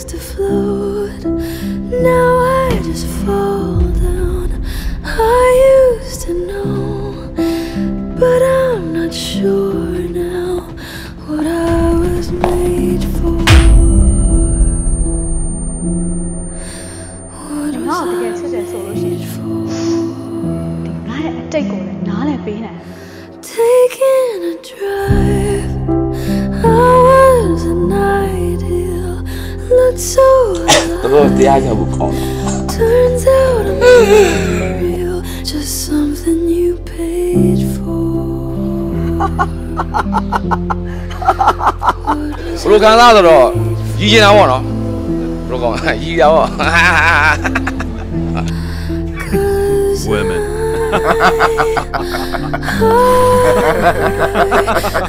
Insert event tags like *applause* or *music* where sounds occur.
used to float, now I just fall down. I used to know, but I'm not sure now what I was made for. What was I made for? Taking a. looked so တော်တော်တရားရဖို့ကောင်းတယ် Turns out I'm not real, just something you paid for. ဘလိုခံစားဆိုတော့ရည်ကျင်တာပေါ့နော်ဘလိုကောင်းရည်တာပေါ့ *laughs* Cause *laughs* Women. I'd *laughs*love